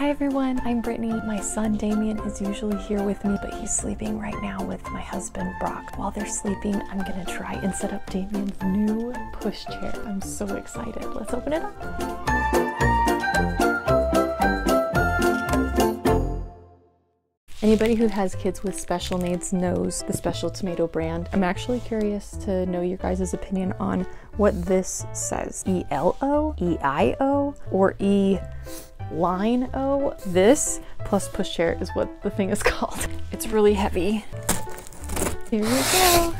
Hi everyone, I'm Brittany. My son Damian is usually here with me, but he's sleeping right now with my husband Brock. While they're sleeping, I'm gonna try and set up Damian's new push chair. I'm so excited. Let's open it up. Anybody who has kids with special needs knows the Special Tomato brand. I'm actually curious to know your guys' opinion on what this says. E-L-O, E-I-O, or E line O. This plus pushchair is what the thing is called. It's really heavy. Here we go.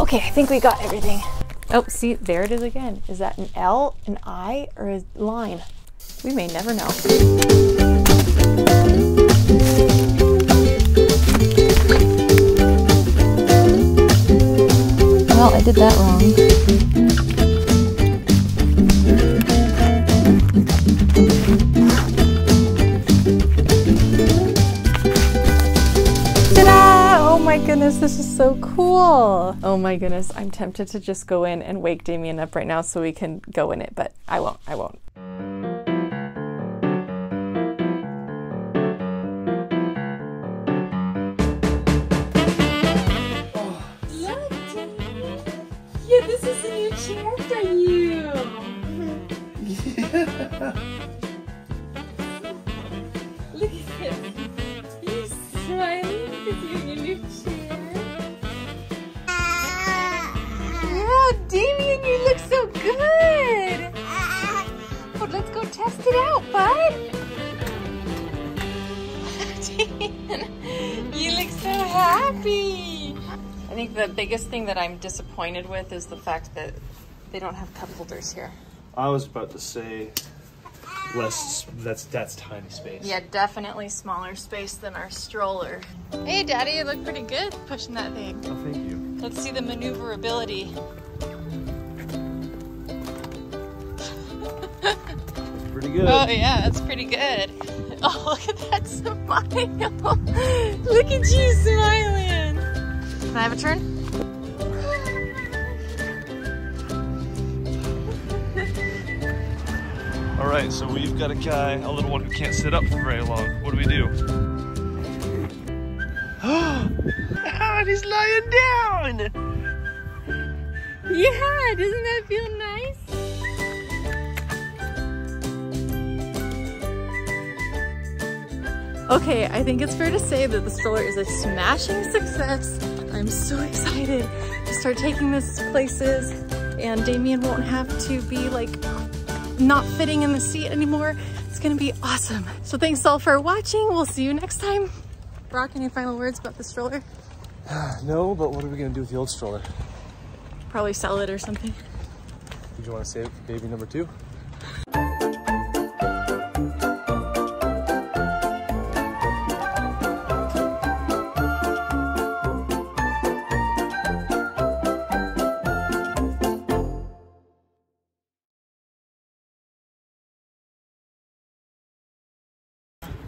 Okay, I think we got everything. Oh, see, there it is again. Is that an L, an I, or a line? We may never know. Well, I did that wrong. Goodness, this is so cool. Oh my goodness, I'm tempted to just go in and wake Damian up right now so we can go in it, but I won't, I won't. Yeah, this is a new chair happy. I think the biggest thing that I'm disappointed with is the fact that they don't have cup holders here. I was about to say less. That's that's tiny space. Yeah, definitely smaller space than our stroller. Hey, Daddy, you look pretty good pushing that thing. Oh, thank you. Let's see the maneuverability. Pretty good. Oh, yeah, that's pretty good. Oh, look at that smile. look at you smiling. Can I have a turn? All right, so we've got a guy, a little one who can't sit up for very long. What do we do? Oh, and he's lying down. Yeah, doesn't that feel Okay, I think it's fair to say that the stroller is a smashing success. I'm so excited to start taking this places and Damian won't have to be like not fitting in the seat anymore. It's gonna be awesome. So thanks all for watching. We'll see you next time. Brock, any final words about the stroller? No, but what are we gonna do with the old stroller? Probably sell it or something. Did you want to save baby number two?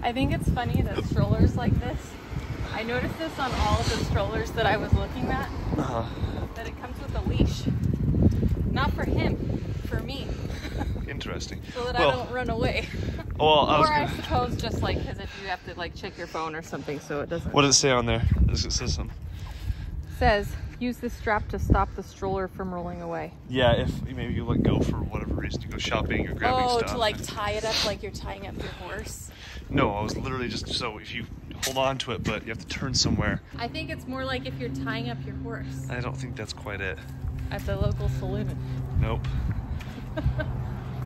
I think it's funny that strollers like this. I noticed this on all of the strollers that I was looking at, Uh, that it comes with a leash. Not for him, for me, interesting. so that Well- I don't run away. Well, I or I Gonna, suppose just like because if you have to like check your phone or something, so it doesn't. what does it say on there? Does it say something? says use this strap to stop the stroller from rolling away. Yeah, if maybe you let go for whatever reason, you go shopping or grabbing oh, stuff. to like tie it up like you're tying up your horse. No, I was literally just so if you hold on to it, but you have to turn somewhere. I think it's more like if you're tying up your horse I don't think that's quite it. at the local saloon. Nope.